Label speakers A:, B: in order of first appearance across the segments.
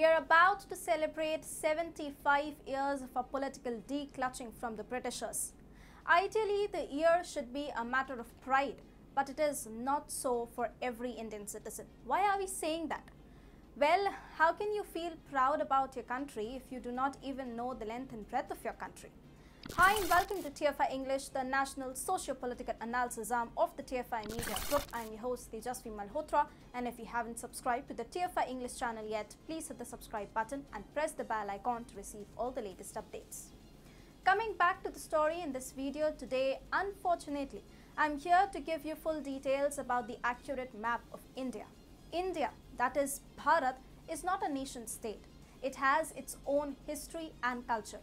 A: We are about to celebrate 75 years of a political declutching from the Britishers. Ideally, the year should be a matter of pride, but it is not so for every Indian citizen. Why are we saying that? Well, how can you feel proud about your country if you do not even know the length and breadth of your country? Hi and welcome to TFI English, the national socio-political analysis arm of the TFI Media Group. I'm your host Tejasvi Malhotra and if you haven't subscribed to the TFI English channel yet, please hit the subscribe button and press the bell icon to receive all the latest updates. Coming back to the story in this video today, unfortunately, I'm here to give you full details about the accurate map of India. India, that is Bharat, is not a nation state. It has its own history and culture.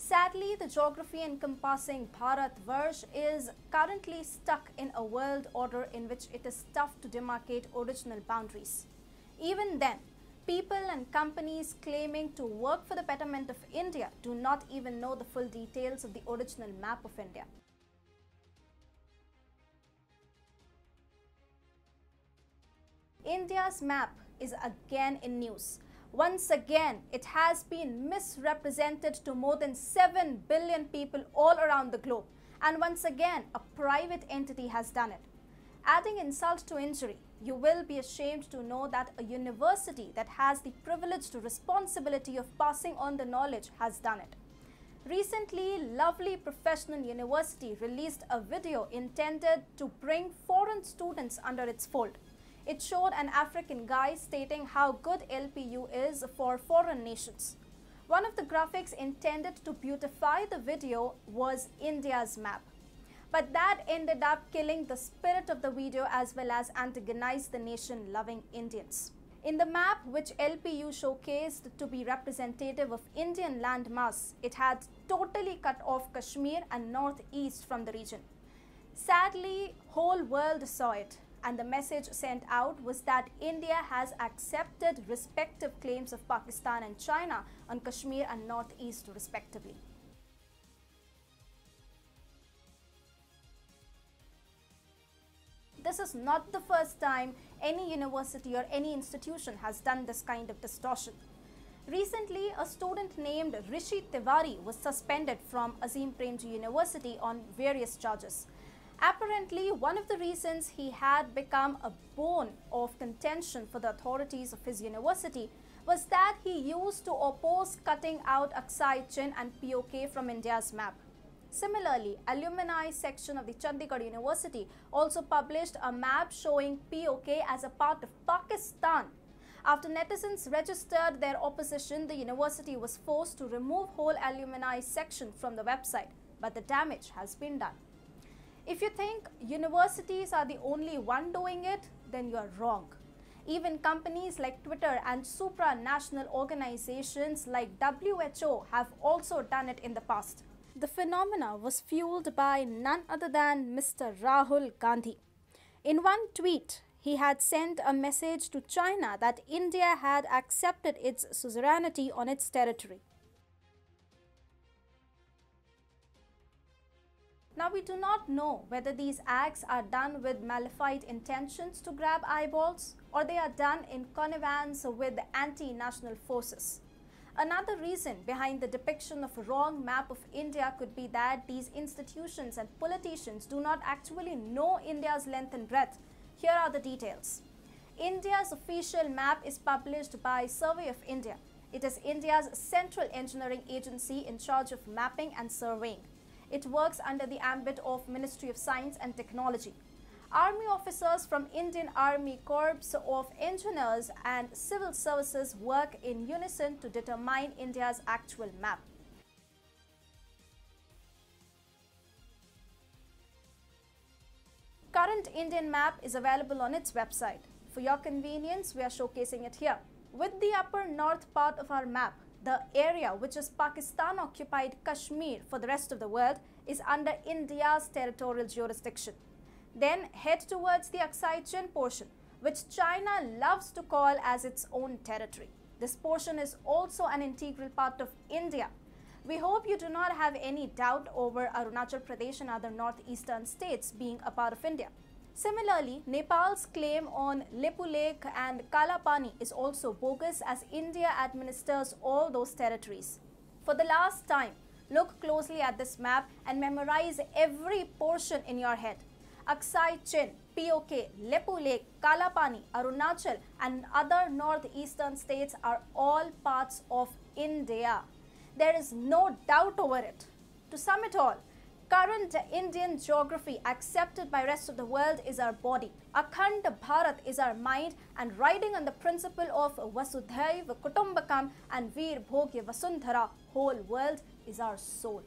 A: Sadly, the geography encompassing Bharatvarsh is currently stuck in a world order in which it is tough to demarcate original boundaries. Even then, people and companies claiming to work for the betterment of India do not even know the full details of the original map of India. India's map is again in news. Once again, it has been misrepresented to more than 7 billion people all around the globe. And once again, a private entity has done it. Adding insult to injury, you will be ashamed to know that a university that has the privileged responsibility of passing on the knowledge has done it. Recently, Lovely Professional University released a video intended to bring foreign students under its fold. It showed an African guy stating how good LPU is for foreign nations. One of the graphics intended to beautify the video was India's map. But that ended up killing the spirit of the video as well as antagonized the nation loving Indians. In the map, which LPU showcased to be representative of Indian landmass, it had totally cut off Kashmir and northeast from the region. Sadly, whole world saw it and the message sent out was that India has accepted respective claims of Pakistan and China on Kashmir and northeast respectively. This is not the first time any university or any institution has done this kind of distortion. Recently, a student named Rishi Tiwari was suspended from Azim Premji University on various charges. Apparently, one of the reasons he had become a bone of contention for the authorities of his university was that he used to oppose cutting out Aksai Chin and POK from India's map. Similarly, alumni section of the Chandigarh University also published a map showing POK as a part of Pakistan. After netizens registered their opposition, the university was forced to remove whole alumni section from the website, but the damage has been done. If you think universities are the only one doing it, then you are wrong. Even companies like Twitter and supranational organizations like WHO have also done it in the past. The phenomena was fueled by none other than Mr. Rahul Gandhi. In one tweet, he had sent a message to China that India had accepted its suzerainty on its territory. Now, we do not know whether these acts are done with malefied intentions to grab eyeballs or they are done in connivance with anti-national forces. Another reason behind the depiction of a wrong map of India could be that these institutions and politicians do not actually know India's length and breadth. Here are the details. India's official map is published by Survey of India. It is India's central engineering agency in charge of mapping and surveying. It works under the ambit of Ministry of Science and Technology. Army officers from Indian Army Corps of Engineers and Civil Services work in unison to determine India's actual map. Current Indian map is available on its website. For your convenience, we are showcasing it here. With the upper north part of our map, the area which is Pakistan occupied Kashmir for the rest of the world is under India's territorial jurisdiction. Then head towards the Aksai Chin portion which China loves to call as its own territory. This portion is also an integral part of India. We hope you do not have any doubt over Arunachal Pradesh and other northeastern states being a part of India. Similarly, Nepal's claim on Lipulekh and Kalapani is also bogus as India administers all those territories. For the last time, look closely at this map and memorize every portion in your head. Aksai Chin, POK, Lipulekh, Kalapani, Arunachal and other northeastern states are all parts of India. There is no doubt over it. To sum it all, current Indian geography accepted by rest of the world is our body. Akhand Bharat is our mind and riding on the principle of Vasudhaiva Kutumbakam and Veer Bhogya Vasundhara, whole world is our soul.